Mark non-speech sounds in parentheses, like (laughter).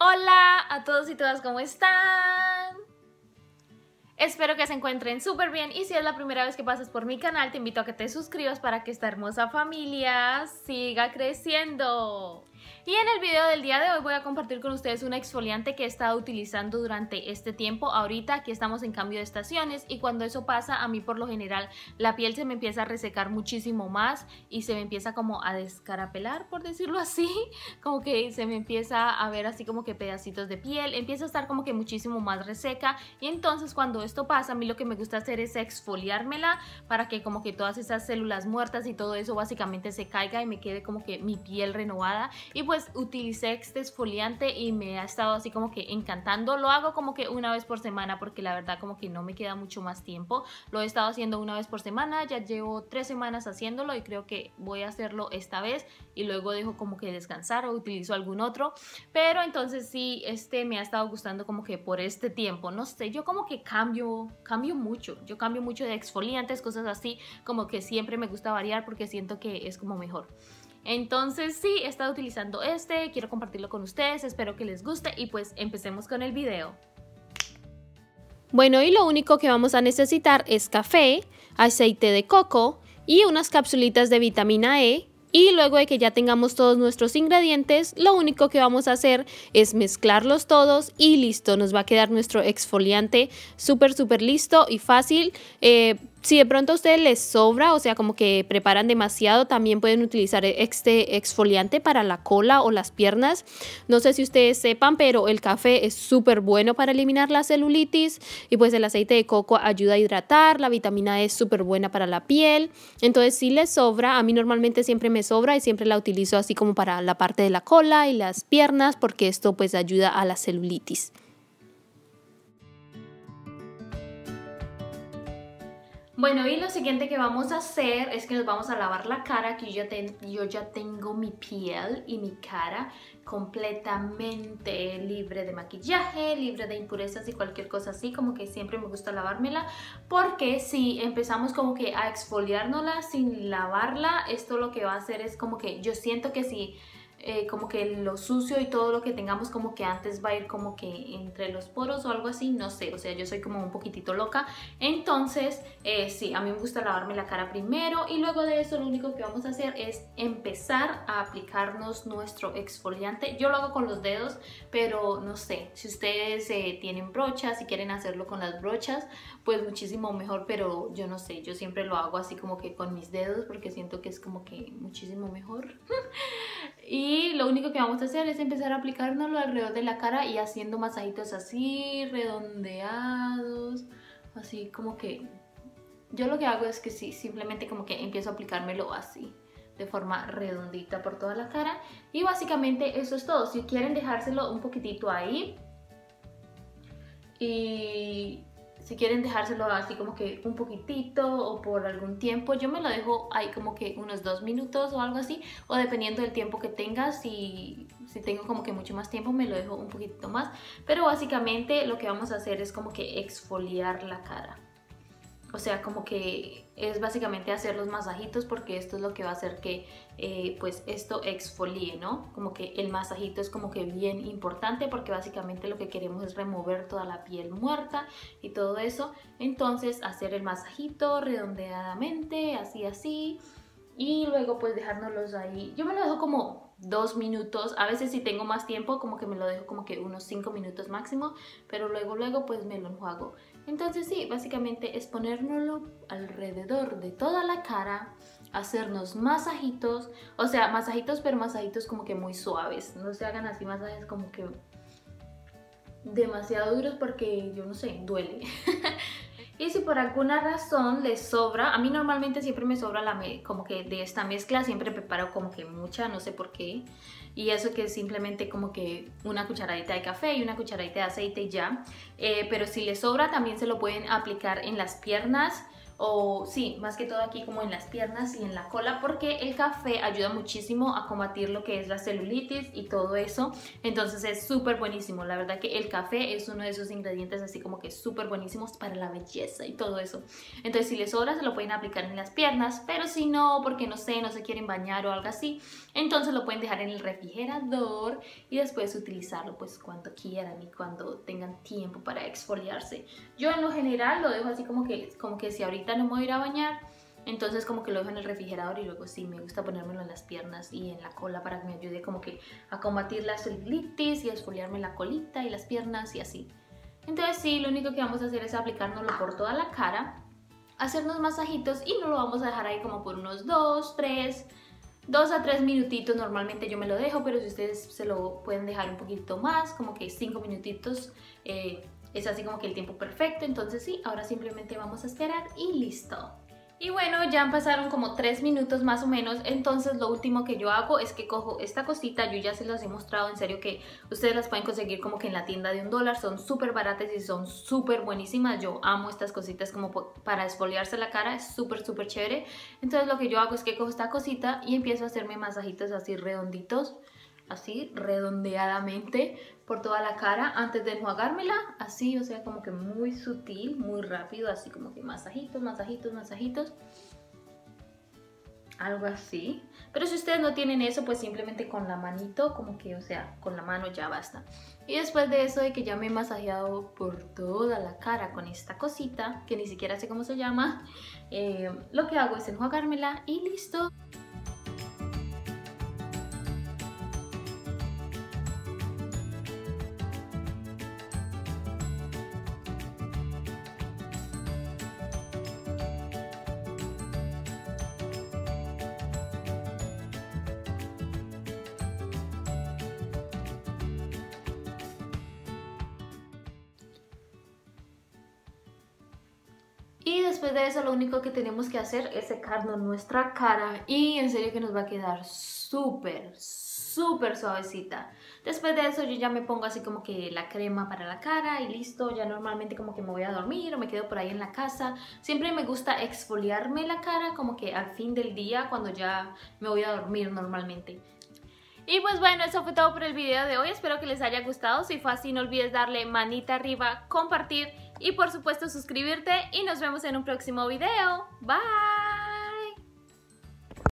Hola a todos y todas, ¿cómo están? Espero que se encuentren súper bien y si es la primera vez que pasas por mi canal te invito a que te suscribas para que esta hermosa familia siga creciendo. Y en el video del día de hoy voy a compartir con ustedes un exfoliante que he estado utilizando durante este tiempo. Ahorita aquí estamos en cambio de estaciones y cuando eso pasa a mí por lo general la piel se me empieza a resecar muchísimo más y se me empieza como a descarapelar por decirlo así. (laughs) Como que se me empieza a ver así como que pedacitos de piel, empieza a estar como que muchísimo más reseca y entonces cuando esto pasa a mí lo que me gusta hacer es exfoliármela para que como que todas esas células muertas y todo eso básicamente se caiga y me quede como que mi piel renovada y pues utilicé este exfoliante y me ha estado así como que encantando. Lo hago como que una vez por semana porque la verdad como que no me queda mucho más tiempo. Lo he estado haciendo una vez por semana, ya llevo tres semanas haciéndolo y creo que voy a hacerlo esta vez y luego dejo como que descansar o utilizo algún otro. Pero entonces sí, este me ha estado gustando como que por este tiempo. No sé, yo como que cambio, cambio mucho. Yo cambio mucho de exfoliantes, cosas así, como que siempre me gusta variar porque siento que es como mejor. Entonces sí, he estado utilizando este, quiero compartirlo con ustedes, espero que les guste y pues empecemos con el video. Bueno, y lo único que vamos a necesitar es café, aceite de coco y unas capsulitas de vitamina E y luego de que ya tengamos todos nuestros ingredientes, lo único que vamos a hacer es mezclarlos todos y listo, nos va a quedar nuestro exfoliante súper súper listo y fácil. Eh, si de pronto a ustedes les sobra, o sea, como que preparan demasiado, también pueden utilizar este exfoliante para la cola o las piernas. No sé si ustedes sepan, pero el café es súper bueno para eliminar la celulitis y pues el aceite de coco ayuda a hidratar, la vitamina E es súper buena para la piel. Entonces, si les sobra, a mí normalmente siempre me sobra y siempre la utilizo así como para la parte de la cola y las piernas porque esto pues ayuda a la celulitis. Bueno, y lo siguiente que vamos a hacer es que nos vamos a lavar la cara. Aquí yo, yo ya tengo mi piel y mi cara completamente libre de maquillaje, libre de impurezas y cualquier cosa así. Como que siempre me gusta lavármela porque si empezamos como que a exfoliárnosla sin lavarla, esto lo que va a hacer es como que yo siento que si eh, como que lo sucio y todo lo que tengamos como que antes va a ir como que entre los poros o algo así, no sé, o sea, yo soy como un poquitito loca. Entonces, eh, sí, a mí me gusta lavarme la cara primero y luego de eso lo único que vamos a hacer es empezar a aplicarnos nuestro exfoliante. Yo lo hago con los dedos, pero no sé, si ustedes eh, tienen brochas, si quieren hacerlo con las brochas, pues muchísimo mejor, pero yo no sé, yo siempre lo hago así como que con mis dedos porque siento que es como que muchísimo mejor. (laughs) Y lo único que vamos a hacer es empezar a aplicárnoslo alrededor de la cara y haciendo masajitos así, redondeados, así como que... Yo lo que hago es que sí, simplemente como que empiezo a aplicármelo así, de forma redondita por toda la cara. Y básicamente eso es todo. Si quieren dejárselo un poquitito ahí y si quieren dejárselo así como que un poquitito o por algún tiempo, yo me lo dejo ahí como que unos dos minutos o algo así, o dependiendo del tiempo que tenga, si, si tengo como que mucho más tiempo me lo dejo un poquitito más, pero básicamente lo que vamos a hacer es como que exfoliar la cara. O sea, como que es básicamente hacer los masajitos porque esto es lo que va a hacer que eh, pues esto exfolie, ¿no? Como que el masajito es como que bien importante porque básicamente lo que queremos es remover toda la piel muerta y todo eso. Entonces hacer el masajito redondeadamente, así así. Y luego pues dejárnoslos ahí. Yo me lo dejo como dos minutos. A veces si tengo más tiempo como que me lo dejo como que unos cinco minutos máximo. Pero luego luego pues me lo enjuago. Entonces sí, básicamente es ponérnoslo alrededor de toda la cara, hacernos masajitos, o sea, masajitos pero masajitos como que muy suaves, no se hagan así masajes como que demasiado duros porque yo no sé, duele. (laughs) y si por alguna razón les sobra, a mí normalmente siempre me sobra la como que de esta mezcla, siempre preparo como que mucha, no sé por qué y eso que es simplemente como que una cucharadita de café y una cucharadita de aceite y ya. Eh, pero si les sobra también se lo pueden aplicar en las piernas o sí, más que todo aquí como en las piernas y en la cola porque el café ayuda muchísimo a combatir lo que es la celulitis y todo eso. Entonces es súper buenísimo. La verdad que el café es uno de esos ingredientes así como que súper buenísimos para la belleza y todo eso. Entonces si les sobra se lo pueden aplicar en las piernas, pero si no, porque no sé, no se quieren bañar o algo así, entonces lo pueden dejar en el refrigerador y después utilizarlo pues cuando quieran y cuando tengan tiempo para exfoliarse. Yo en lo general lo dejo así como que, como que si ahorita no me voy a ir a bañar, entonces como que lo dejo en el refrigerador y luego sí, me gusta ponérmelo en las piernas y en la cola para que me ayude como que a combatir la celulitis y a exfoliarme la colita y las piernas y así. Entonces sí, lo único que vamos a hacer es aplicárnoslo por toda la cara, hacernos masajitos y no lo vamos a dejar ahí como por unos 2, 3, 2 a 3 minutitos normalmente yo me lo dejo, pero si ustedes se lo pueden dejar un poquito más, como que 5 minutitos, eh, es así como que el tiempo perfecto. Entonces sí, ahora simplemente vamos a esperar y listo. Y bueno, ya pasaron como 3 minutos más o menos, entonces lo último que yo hago es que cojo esta cosita, yo ya se las he mostrado, en serio que ustedes las pueden conseguir como que en la tienda de un dólar, son súper baratas y son súper buenísimas, yo amo estas cositas como para esfoliarse la cara, es súper súper chévere, entonces lo que yo hago es que cojo esta cosita y empiezo a hacerme masajitos así redonditos, así redondeadamente por toda la cara antes de enjuagármela, así, o sea, como que muy sutil, muy rápido, así como que masajitos, masajitos, masajitos. Algo así. Pero si ustedes no tienen eso, pues simplemente con la manito, como que, o sea, con la mano ya basta. Y después de eso, de que ya me he masajeado por toda la cara con esta cosita, que ni siquiera sé cómo se llama, eh, lo que hago es enjuagármela y listo. Y después de eso lo único que tenemos que hacer es secarnos nuestra cara y en serio que nos va a quedar súper, súper suavecita. Después de eso yo ya me pongo así como que la crema para la cara y listo. Ya normalmente como que me voy a dormir o me quedo por ahí en la casa. Siempre me gusta exfoliarme la cara como que al fin del día cuando ya me voy a dormir normalmente. Y pues bueno, eso fue todo por el video de hoy. Espero que les haya gustado. Si fue así, no olvides darle manita arriba, compartir y por supuesto suscribirte. Y nos vemos en un próximo video. Bye.